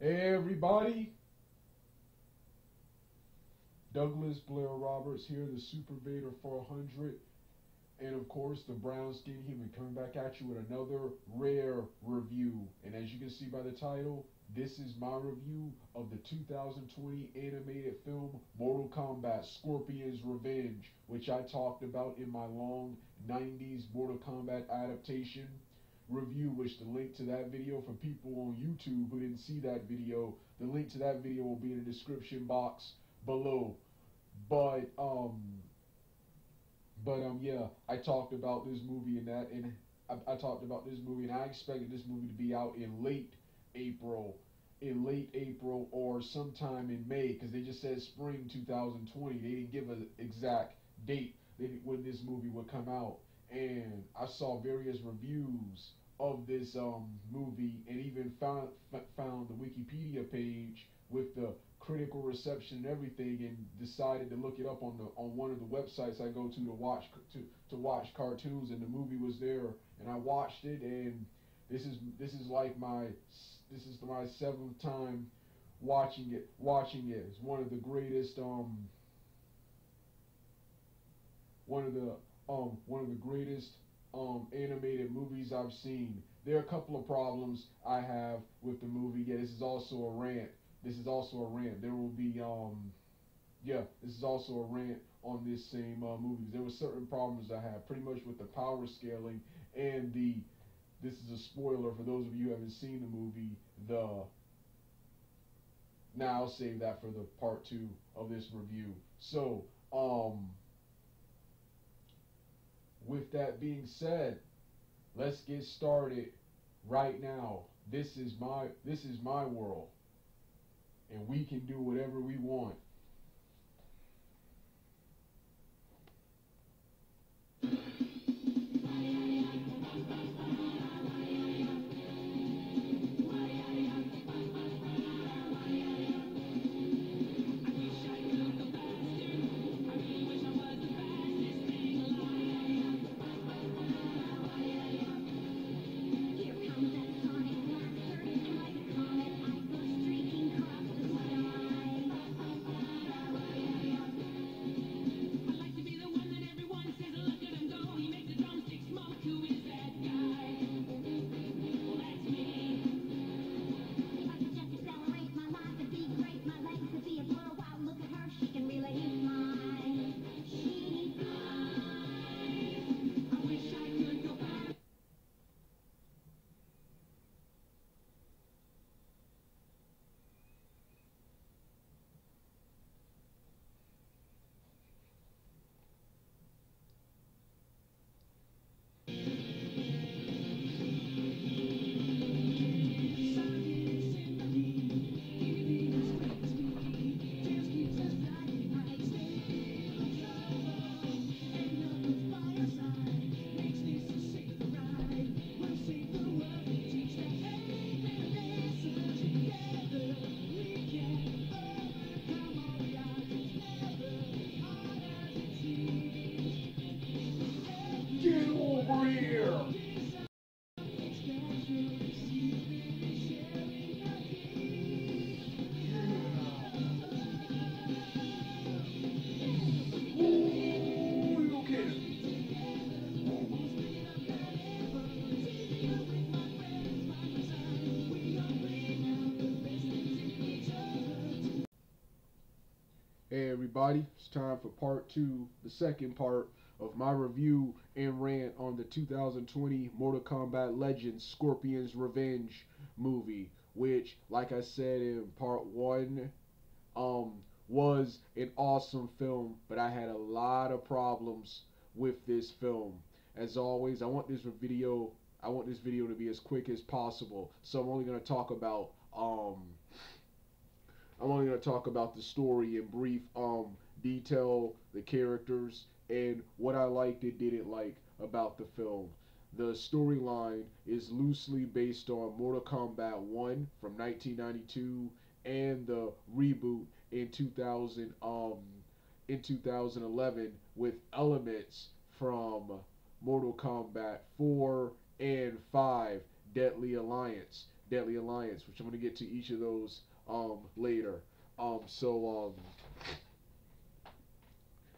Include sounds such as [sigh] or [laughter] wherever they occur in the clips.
Everybody! Douglas Blair Roberts here, the Super Vader 400, and of course the Brown Skin Human coming back at you with another rare review. And as you can see by the title, this is my review of the 2020 animated film Mortal Kombat Scorpion's Revenge, which I talked about in my long 90s Mortal Kombat adaptation review, which the link to that video for people on YouTube who didn't see that video, the link to that video will be in the description box below. But um but um yeah, I talked about this movie and that and I, I talked about this movie and I expected this movie to be out in late April in late April or sometime in May because they just said spring 2020. They didn't give an exact date when this movie would come out. And I saw various reviews of this um, movie and even found found the Wikipedia page with the critical reception and everything and decided to look it up on the on one of the websites I go to to watch to to watch cartoons and the movie was there and I watched it and this is this is like my this is my seventh time watching it watching it. It's one of the greatest um one of the um one of the greatest um, animated movies I've seen. There are a couple of problems I have with the movie. Yeah, this is also a rant. This is also a rant. There will be, um, yeah, this is also a rant on this same uh, movie. There were certain problems I had, pretty much with the power scaling and the. This is a spoiler for those of you who haven't seen the movie. The. Now I'll save that for the part two of this review. So, um, with that being said, let's get started right now. This is my this is my world. And we can do whatever we want. Everybody, it's time for part two, the second part of my review and rant on the 2020 Mortal Kombat Legends Scorpion's Revenge movie, which, like I said in part one, um, was an awesome film, but I had a lot of problems with this film. As always, I want this video, I want this video to be as quick as possible, so I'm only going to talk about um I'm only going to talk about the story in brief um, detail, the characters, and what I liked and didn't like about the film. The storyline is loosely based on Mortal Kombat 1 from 1992 and the reboot in 2000 um in 2011 with elements from Mortal Kombat 4 and 5 Deadly Alliance. Deadly Alliance, which I'm gonna get to each of those um later. Um, so um,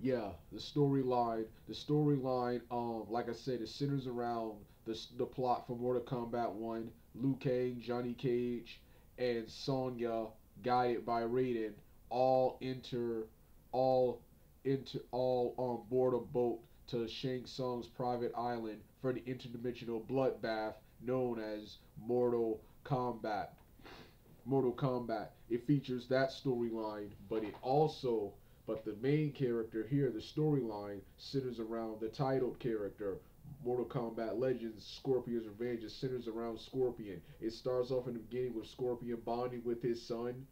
yeah, the storyline, the storyline, um, like I said, it centers around the the plot for Mortal Kombat One. Liu Kang, Johnny Cage, and Sonya, guided by Raiden, all enter, all into all on board a boat to Shang Tsung's private island for the interdimensional bloodbath known as Mortal Kombat. Mortal Kombat. It features that storyline, but it also, but the main character here, the storyline centers around the titled character, Mortal Kombat Legends Scorpion's Revenge. It centers around Scorpion. It starts off in the beginning with Scorpion bonding with his son,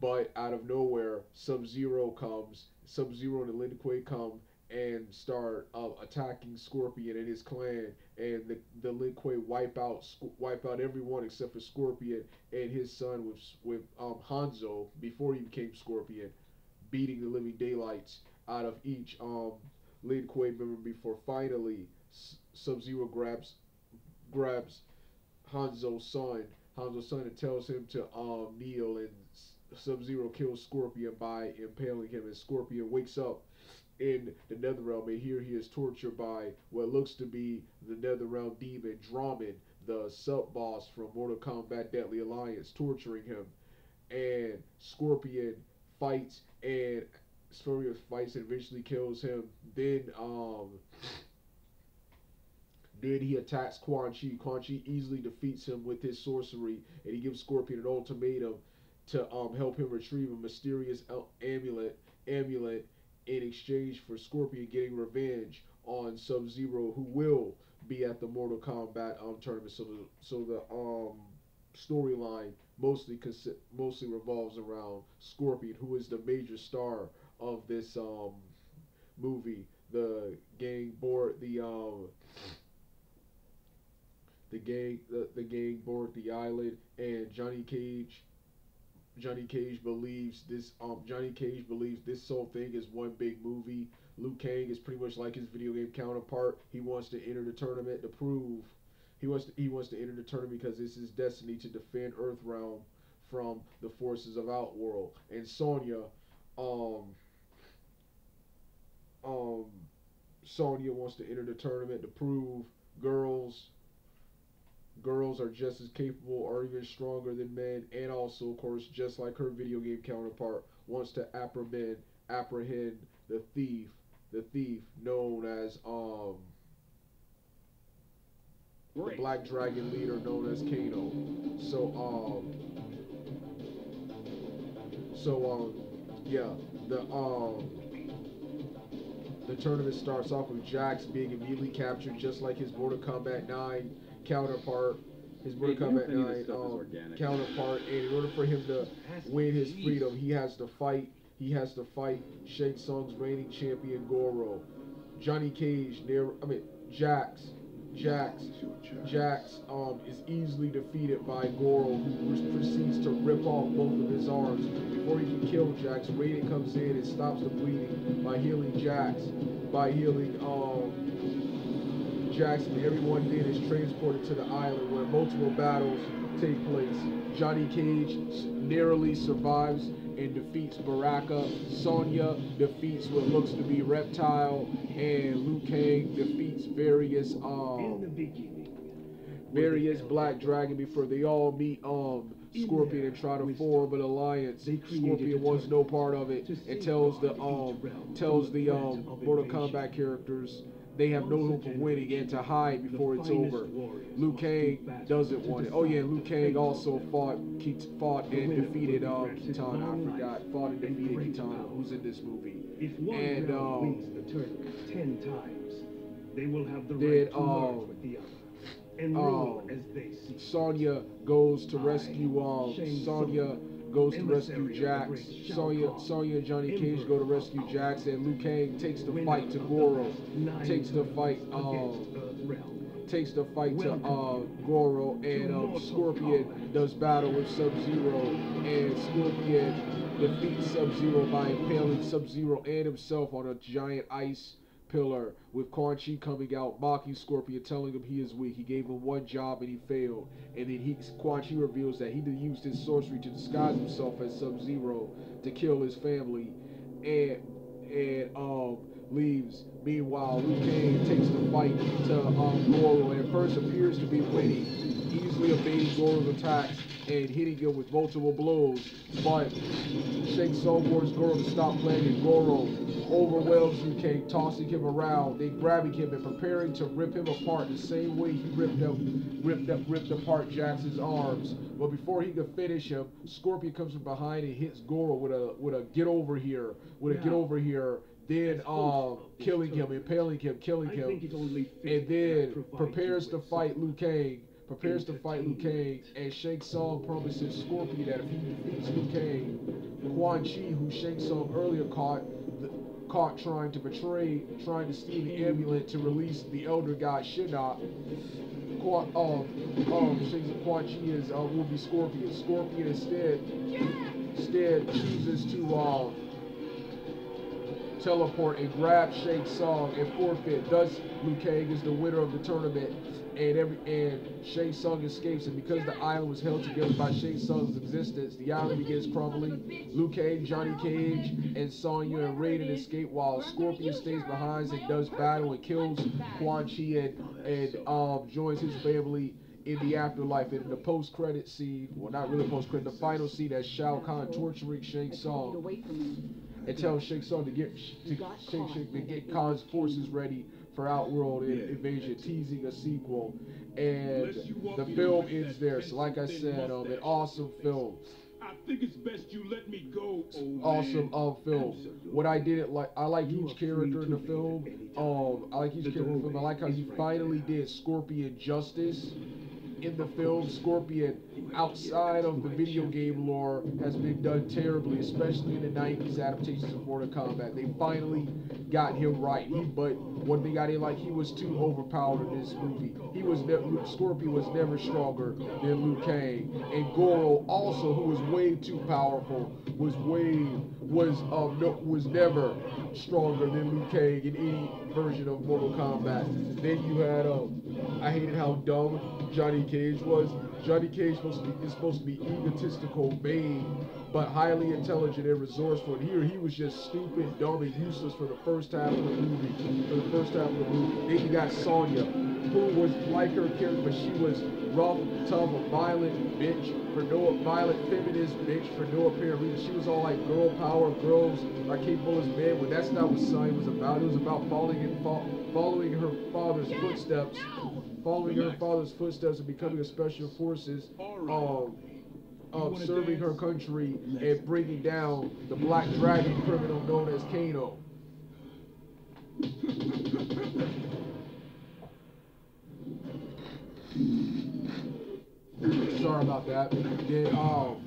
but out of nowhere, Sub Zero comes. Sub Zero and the Lin Kuei come and start uh, attacking Scorpion and his clan, and the the Lin Kuei wipe out wipe out everyone except for Scorpion and his son with with um, Hanzo before he became Scorpion, beating the living daylights out of each um, Lin Kuei member before finally Sub Zero grabs grabs Hanzo's son, Hanzo's son, and tells him to um, kneel, and Sub Zero kills Scorpion by impaling him, and Scorpion wakes up in the Netherrealm, and here he is tortured by what looks to be the Netherrealm demon Drahmin, the sub boss from Mortal Kombat Deadly Alliance, torturing him. And Scorpion fights, and Scorpion fights and eventually kills him. Then, um, then he attacks Quan Chi. Quan Chi easily defeats him with his sorcery, and he gives Scorpion an ultimatum to um, help him retrieve a mysterious amulet amulet in exchange for Scorpion getting revenge on Sub Zero, who will be at the Mortal Kombat um, tournament. So the so the um storyline mostly consi- mostly revolves around Scorpion, who is the major star of this um movie. The gang board the um the gang the, the gang board the island and Johnny Cage Johnny Cage believes this. Um, Johnny Cage believes this whole thing is one big movie. Liu Kang is pretty much like his video game counterpart. He wants to enter the tournament to prove. He wants to, he wants to enter the tournament because it's his destiny to defend Earthrealm from the forces of Outworld. And Sonya, um, um, Sonya wants to enter the tournament to prove girls girls are just as capable or even stronger than men, and also, of course, just like her video game counterpart, wants to apprehend apprehend the thief, the thief known as um the Black Dragon leader known as Kano. So um so um yeah the um the tournament starts off with Jax being immediately captured just like his Mortal Kombat 9 counterpart, his Mortal Kombat 9 um, counterpart, and in order for him to win his freedom, he has to fight. He has to fight Shang Tsung's reigning champion Goro. Johnny Cage, near I mean Jax, Jax, Jax um, is easily defeated by Goro, who proceeds to rip off both of his arms. Before he can kill Jax, Raiden comes in and stops the bleeding by healing Jax, by healing um, Jackson, everyone then is transported to the island where multiple battles take place. Johnny Cage narrowly survives and defeats Baraka. Sonya defeats what looks to be Reptile, and Liu Kang defeats various um various Black Dragon before they all meet um Scorpion and try to form an alliance. Scorpion wants no part of it and tells the um tells the um Mortal Kombat characters they have no hope of winning and to hide before it's over. Liu Kang doesn't want it. Oh yeah, Liu Kang also fought fought and defeated um, Kitana. I forgot. Fought and defeated Kitana, who's in this movie. And um, wins the tournament ten times, they will have the right to um, with the other. And um, as they see. Sonya goes to rescue um Sonya goes to rescue Jax. Sonya, Sonya and Johnny Cage go to rescue Jax, and Liu Kang takes the fight to Goro. Takes the fight, um, takes the fight to uh, Goro, and um, Scorpion does battle with Sub-Zero, and Scorpion defeats Sub-Zero by impaling Sub-Zero and himself on a giant ice pillar, with Quan Chi coming out, mocking Scorpion, telling him he is weak. He gave him one job and he failed. And then he, Quan Chi reveals that he used his sorcery to disguise himself as Sub-Zero to kill his family, and and um leaves. Meanwhile, Liu Kang takes the fight to um, Goro and first appears to be winning, easily evading Goro's attacks and hitting him with multiple blows. But Tsung warns Goro to stop playing and Goro overwhelms Kang, tossing him around, then grabbing him and preparing to rip him apart the same way he ripped up, ripped up, ripped apart Jax's arms. But before he could finish him, Scorpion comes from behind and hits Goro with a with a get over here, with a get over here then um, killing him, impaling him, killing him, and then prepares to fight Liu Kang. Prepares to fight Liu Kang, and Shang Tsung promises Scorpion that if he defeats Liu Kang, Quan Chi, who Shang Tsung earlier caught, caught trying to betray, trying to steal the amulet to release the Elder God Shinnok, Quan, um, um, Shang Tsung, Quan Chi is uh, will be Scorpion. Scorpion instead, instead chooses to um teleport and grab Shang Tsung and forfeit. Thus, Liu Kang is the winner of the tournament, and every and Shang Tsung escapes. And because the island was held together by Shang Tsung's existence, the island begins crumbling. Liu Kang, Johnny Cage, and Sonya and Raiden escape while Scorpion stays behind and does battle and kills Quan Chi and, and um, joins his family in the afterlife in the post-credit scene, well not really post-credit, the final scene as Shao Kahn torturing Shang Tsung and tell Shang Tsung to get to Shang Shang to get Kahn's forces ready for Outworld invasion, teasing a sequel. And the film ends there. So like I said, um, an awesome film. I think it's best you let me go. Awesome um, film. What I didn't like, I like each character in the film. Um, I like each character in the film. I like how he finally did Scorpion justice in the film Scorpion outside of the video game lore has been done terribly, especially in the 90s adaptations of Mortal Kombat. They finally got him right. He, but one thing I didn't like, he was too overpowered in this movie. He was never, Scorpion was never stronger than Liu Kang. And Goro also, who was way too powerful, was way, was, um, no, was never stronger than Liu Kang in any version of Mortal Kombat. Then you had, um, I hated how dumb Johnny Cage was. Johnny Cage supposed to be, is supposed to be egotistical, vain, but highly intelligent and resourceful. And here he was just stupid, dumb, and useless for the first half of the movie. For the first half of the movie. Then you got Sonya, who was like her character, but she was rough, tough, a violent bitch for no violent feminist bitch for no apparent reason. She was all like girl power, girls are capable as men. When that's not what Sonya was about. It was about following and following her father's footsteps following her father's footsteps and becoming a special forces, um, um, serving her country and bringing down the black dragon criminal known as Kano. [laughs] Sorry about that. Then um,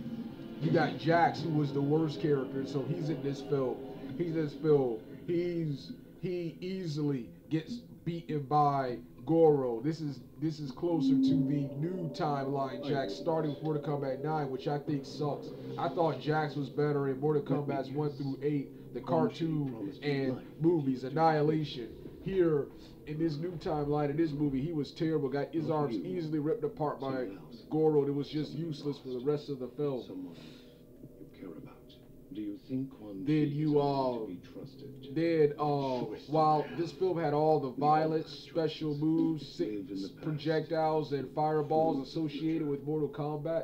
you got Jax, who was the worst character, so he's in this film. He's in this film. He's he easily gets beaten by Goro. This is this is closer to the new timeline Jax starting with Mortal Kombat 9, which I think sucks. I thought Jax was better in Mortal Kombat 1 through 8, the cartoon and movies, Annihilation. Here in this new timeline in this movie, he was terrible. Got his arms easily ripped apart by Goro. It was just useless for the rest of the film. Do you think Quan then you uh then uh while this film had all the violence, special moves, projectiles, and fireballs associated with Mortal Kombat,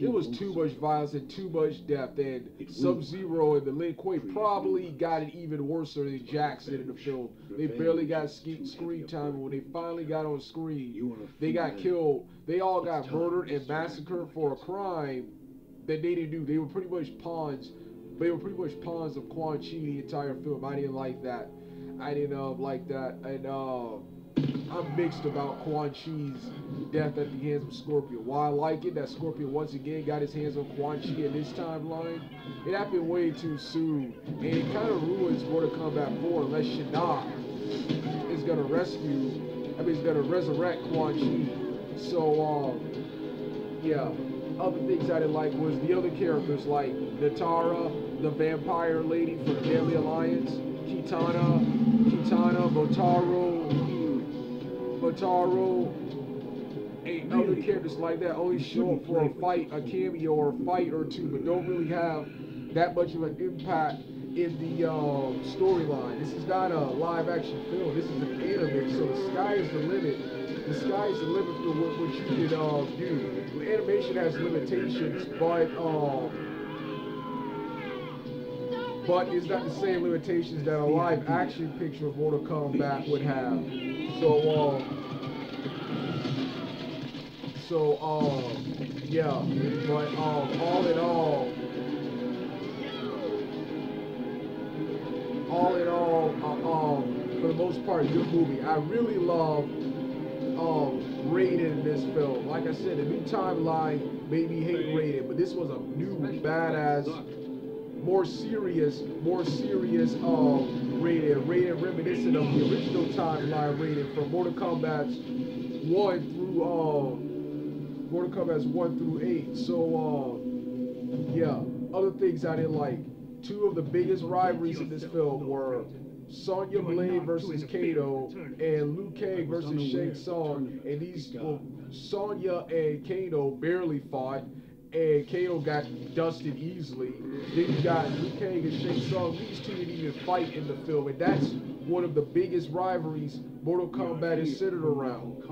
it was too much violence and too much depth. And Sub Zero and the Lin Kuei probably got it even worse than Jackson in the film. They barely got screen time, and when they finally got on screen, they got killed. They all got murdered and massacred for a crime that they didn't do. They were pretty much pawns they were pretty much pawns of Quan Chi the entire film. I didn't like that. I didn't uh, like that. And uh, I'm mixed about Quan Chi's death at the hands of Scorpion. Why I like it, that Scorpion once again got his hands on Quan Chi in this timeline. It happened way too soon. And it kind of ruins Mortal Kombat 4 unless Shinnok is going to rescue, I mean, he's going to resurrect Quan Chi. So, um, yeah other things I didn't like was the other characters like Nitara, the vampire lady from Deadly Alliance, Kitana, Kitana, Motaro, Motaro, and other characters like that only show up for a fight, a cameo or a fight or two, but don't really have that much of an impact in the uh, storyline. This is not a live action film. This is an anime, so the sky is the limit. The sky is the limit for what, what you can uh, do. Animation has limitations, but um, but it's not the same limitations that a live action picture of Mortal Kombat would have. So um, so um, yeah, but um, all in all. all in all, uh, um, for the most part, good movie. I really love um, in this film. Like I said, the new timeline made me hate Raiden, but this was a new badass, more serious, more serious um, Raiden. Raiden reminiscent of the original timeline Raiden from Mortal Kombat 1 through uh, Mortal Kombat 1 through 8. So, uh, yeah, other things I didn't like two of the biggest rivalries in this film were Sonya Blade versus Kano and Liu Kang versus Shang Tsung. And these, well, Sonya and Kano barely fought, and Kano got dusted easily. Then you got Liu Kang and Shang Tsung. These two didn't even fight in the film, and that's one of the biggest rivalries Mortal Kombat is centered around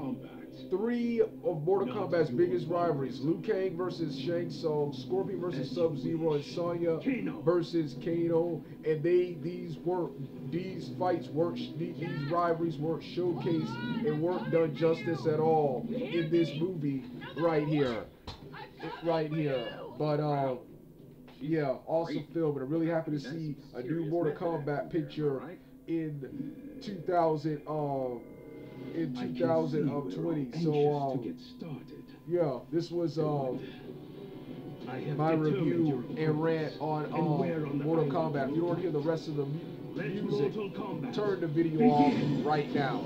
three of Mortal Kombat's biggest rivalries: Liu Kang versus Shang Tsung, Scorpion versus Sub Zero, and Sonya versus Kano. And they these were these fights weren't these rivalries weren't showcased and weren't done justice at all in this movie right here, right here. But um. Yeah, awesome film, and I'm really happy to see a new Mortal Kombat picture in 2000. Um, in 2020. So, um, get started. yeah, this was um, my review and rant on um, Mortal Kombat. If you don't hear the rest of the music, turn the video off right now.